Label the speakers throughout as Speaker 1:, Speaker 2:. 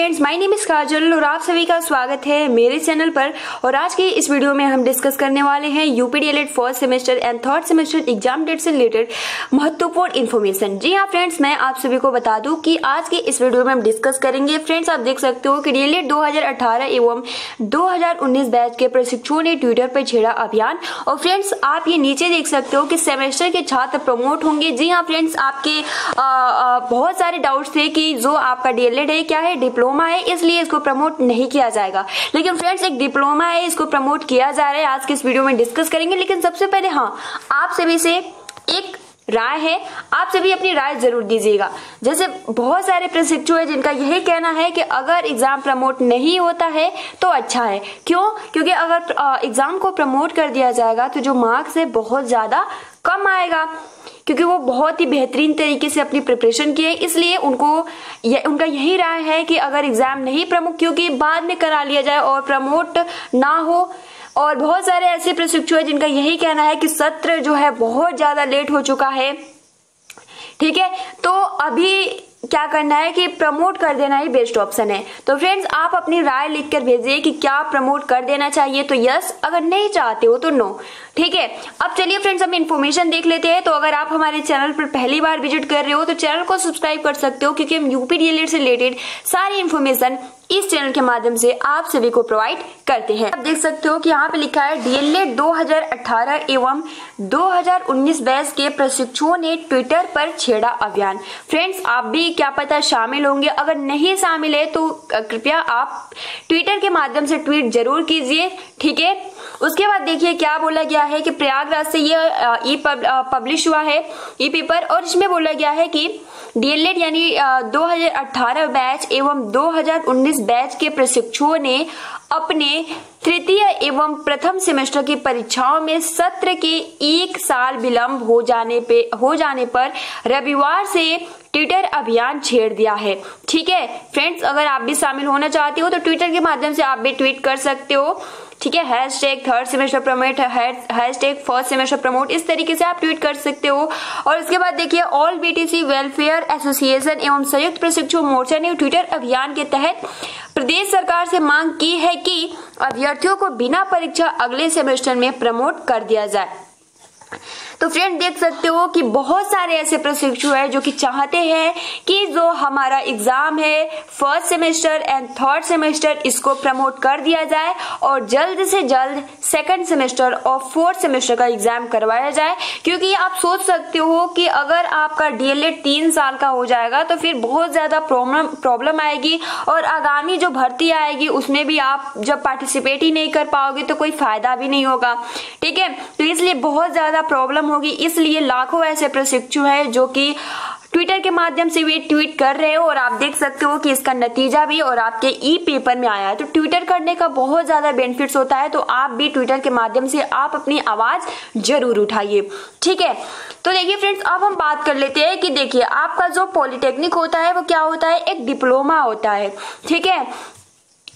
Speaker 1: Friends, my name is Kajal और आप सभी का स्वागत है मेरे चैनल पर। और आज के इस वीडियो में हम डिस्कस करने वाले हैं UP DElEd first semester and third semester exam date से रिलेटेड महत्वपूर्ण इन्फॉर्मेशन जी हाँ फ्रेंड्स, मैं आप सभी को बता दूँ कि आज के इस वीडियो में हम डिस्कस करेंगे। फ्रेंड्स, आप देख सकते हो कि डीएलएड दो एवं दो हज़ार उन्नीस बैच के प्रशिक्षुओं ने ट्विटर पर छेड़ा अभियान। और फ्रेंड्स, आप ये नीचे देख सकते हो कि सेमेस्टर के छात्र प्रमोट होंगे। जी हाँ फ्रेंड्स, आपके बहुत सारे डाउट्स थे कि जो आपका डीएलएड है, क्या है? डिप्लोमा है, इसलिए इसको प्रमोट नहीं किया जाएगा। लेकिन फ्रेंड्स एक डिप्लोमा है, इसको प्रमोट किया जा रहा है। आज के इस वीडियो में डिस्कस करेंगे, लेकिन सबसे पहले हाँ आप सभी से एक राय है, आप सभी अपनी राय ज़रूर दीजिएगा। जैसे बहुत सारे प्रशिक्षु है, जिनका यही कहना है कि अगर एग्ज़ाम प्रमोट नहीं होता है तो अच्छा है। क्यों? क्योंकि अगर एग्ज़ाम को प्रमोट कर दिया जाएगा तो जो मार्क्स है, बहुत ज़्यादा कम आएगा। क्योंकि वो बहुत ही बेहतरीन तरीके से अपनी प्रिपरेशन किए इसलिए उनको ये, उनका यही राय है कि अगर एग्ज़ाम नहीं प्रमुख क्योंकि बाद में करा लिया जाए और प्रमोट ना हो। और बहुत सारे ऐसे प्रशिक्षु है जिनका यही कहना है कि सत्र जो है बहुत ज़्यादा लेट हो चुका है। ठीक है? तो अभी क्या करना है कि प्रमोट कर देना ही बेस्ट ऑप्शन है। तो फ्रेंड्स आप अपनी राय लिख कर भेजिए कि क्या प्रमोट कर देना चाहिए। तो यस अगर नहीं चाहते हो तो नो ठीक है, अब चलिए फ्रेंड्स हम इन्फॉर्मेशन देख लेते हैं। तो अगर आप हमारे चैनल पर पहली बार विज़िट कर रहे हो तो चैनल को सब्सक्राइब कर सकते हो, क्योंकि हम यूपी डीएलएड से रिलेटेड सारी इन्फॉर्मेशन इस चैनल के माध्यम से आप सभी को प्रोवाइड करते हैं। आप देख सकते हो कि यहाँ पे लिखा है डीएलएड 2018 एवं 2019 बैच के प्रशिक्षुओं ने ट्विटर पर छेड़ा अभियान। फ्रेंड्स आप भी क्या पता शामिल होंगे। अगर नहीं शामिल है तो कृपया आप ट्विटर के माध्यम से ट्वीट ज़रूर कीजिए, ठीक है? उसके बाद देखिए क्या बोला गया है कि प्रयागराज से ये ई पब्लिश हुआ है, ई पेपर और इसमें बोला गया है कि डीएलएड यानी 2018 बैच एवं 2019 बैच के प्रशिक्षुओं ने अपने तृतीय एवं प्रथम सेमेस्टर की परीक्षाओं में सत्र के एक साल विलंब हो जाने पे, हो जाने पर रविवार से ट्विटर अभियान छेड़ दिया है। ठीक है? फ्रेंड्स अगर आप भी शामिल होना चाहते हो तो ट्विटर के माध्यम से आप भी ट्वीट कर सकते हो। ठीक है hashtag third semester promote hashtag first semester promote इस तरीके से आप ट्वीट कर सकते हो। और उसके बाद देखिए ऑल बीटीसी वेलफेयर एसोसिएशन एवं संयुक्त प्रशिक्षु मोर्चा ने ट्विटर अभियान के तहत प्रदेश सरकार से मांग की है कि अभ्यर्थियों को बिना परीक्षा अगले सेमेस्टर में प्रमोट कर दिया जाए। तो फ्रेंड देख सकते हो कि बहुत सारे ऐसे प्रशिक्षु है जो कि चाहते हैं कि जो हमारा एग्ज़ाम है first semester and third semester इसको प्रमोट कर दिया जाए और जल्द से जल्द सेकंड सेमेस्टर और फोर्थ सेमेस्टर का एग्ज़ाम करवाया जाए। क्योंकि आप सोच सकते हो कि अगर आपका डीएलएड तीन साल का हो जाएगा तो फिर बहुत ज़्यादा प्रॉब्लम प्रॉब्लम आएगी और आगामी जो भर्ती आएगी उसमें भी आप जब पार्टिसिपेट ही नहीं कर पाओगे तो कोई फ़ायदा भी नहीं होगा। ठीक है? तो इसलिए बहुत ज़्यादा प्रॉब्लम होगी। इसलिए लाखों ऐसे प्रशिक्षु हैं जो कि ट्विटर के माध्यम से भी ट्वीट कर रहे हो और आप देख सकते हो कि इसका नतीजा भी और आपके ई पेपर में आया है। तो ट्विटर करने का बहुत ज़्यादा बेनिफिट्स होता है तो आप भी ट्विटर के माध्यम से आप अपनी आवाज़ ज़रूर उठाइए। ठीक है? तो देखिए फ्रेंड्स अब हम बात कर लेते हैं कि देखिए, आपका जो पॉलिटेक्निक होता है, वो क्या होता है? एक डिप्लोमा होता है। ठीक है?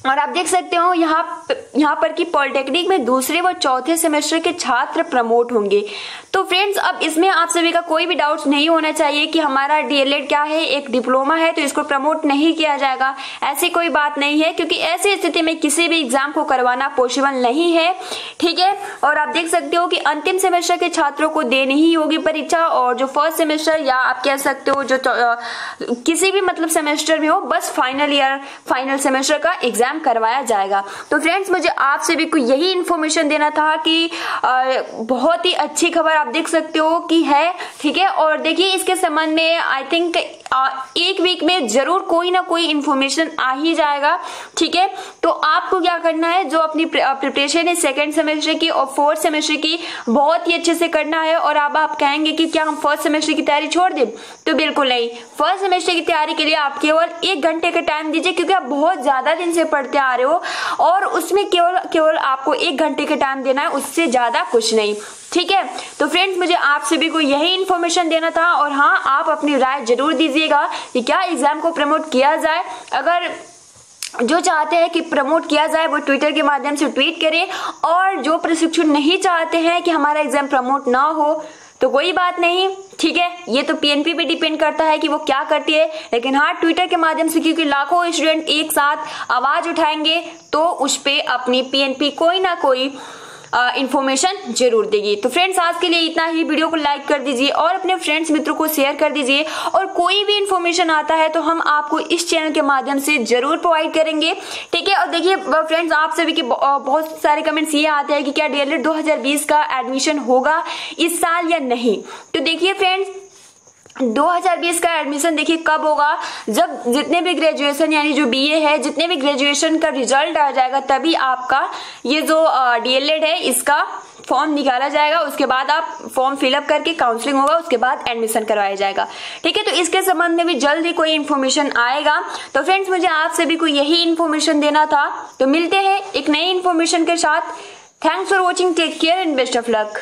Speaker 1: और आप देख सकते हो, यहाँ यहाँ पर कि पॉलिटेक्निक में दूसरे व चौथे सेमेस्टर के छात्र प्रमोट होंगे। तो फ्रेंड्स अब इसमें आप सभी का कोई भी डाउट नहीं होना चाहिए कि हमारा डीएलएड क्या है, एक डिप्लोमा है तो इसको प्रमोट नहीं किया जाएगा। ऐसी कोई बात नहीं है, क्योंकि ऐसी स्थिति में किसी भी एग्ज़ाम को करवाना पॉसिबल नहीं है, ठीक है? और आप देख सकते हो कि अंतिम सेमेस्टर के छात्रों को देनी ही होगी परीक्षा, और जो फ़र्स्ट सेमेस्टर या आप कह सकते हो जो किसी भी मतलब सेमेस्टर में हो, बस फाइनल ईयर फाइनल सेमेस्टर का एग्ज़ाम करवाया जाएगा। तो फ्रेंड्स मुझे आप सभी को यही इन्फॉर्मेशन देना था कि बहुत ही अच्छी खबर आप देख सकते हो कि है, ठीक है? और देखिए, इसके संबंध में आई थिंक एक वीक में ज़रूर कोई ना कोई इन्फॉर्मेशन आ ही जाएगा, ठीक है? तो आपको क्या करना है, जो अपनी प्रिपरेशन है सेकेंड सेमेस्टर की और फोर्थ सेमेस्टर की, बहुत ही अच्छे से करना है और अब आप कहेंगे कि क्या हम फ़र्स्ट सेमेस्टर की तैयारी छोड़ दें? तो बिल्कुल नहीं। फ़र्स्ट सेमेस्टर की तैयारी के लिए आप केवल एक घंटे का टाइम दीजिए, क्योंकि आप बहुत ज़्यादा दिन से पढ़ते आ रहे हो और उसमें केवल केवल आपको एक घंटे का टाइम देना है, उससे ज़्यादा कुछ नहीं। ठीक है? तो फ्रेंड्स मुझे आप सभी को यही इन्फॉर्मेशन देना था और हाँ आप अपनी राय ज़रूर दीजिएगा कि क्या एग्ज़ाम को प्रमोट किया जाए। अगर जो चाहते हैं कि प्रमोट किया जाए, वो ट्विटर के माध्यम से ट्वीट करें और जो प्रशिक्षु नहीं चाहते हैं कि हमारा एग्ज़ाम प्रमोट ना हो तो कोई बात नहीं, ठीक है? ये तो पीएनपी पे डिपेंड करता है कि वो क्या करती है। लेकिन हाँ ट्विटर के माध्यम से क्योंकि लाखों स्टूडेंट एक साथ आवाज़ उठाएँगे तो उस पर अपनी पीएनपी कोई ना कोई इन्फॉर्मेशन ज़रूर देगी। तो फ्रेंड्स आज के लिए इतना ही। वीडियो को लाइक कर दीजिए और अपने फ्रेंड्स मित्रों को शेयर कर दीजिए। और कोई भी इन्फॉर्मेशन आता है तो हम आपको इस चैनल के माध्यम से ज़रूर प्रोवाइड करेंगे। ठीक है? और देखिए फ्रेंड्स आप सभी के बहुत सारे कमेंट्स ये आते हैं कि क्या डीएलएड 2020 का एडमिशन होगा इस साल या नहीं? तो देखिए फ्रेंड्स 2020 का एडमिशन देखिए कब होगा? जब जितने भी ग्रेजुएशन यानी जो बीए है, जितने भी ग्रेजुएशन का रिज़ल्ट आ जाएगा, तभी आपका ये जो डीएलएड है, इसका फॉर्म निकाला जाएगा। उसके बाद आप फॉर्म फिलअप करके काउंसलिंग होगा, उसके बाद एडमिशन करवाया जाएगा। ठीक है? तो इसके संबंध में भी जल्द ही कोई इन्फॉर्मेशन आएगा। तो फ्रेंड्स मुझे आप सभी को यही इन्फॉर्मेशन देना था। तो मिलते हैं एक नई इन्फॉर्मेशन के साथ। Thanks for watching take care and best of luck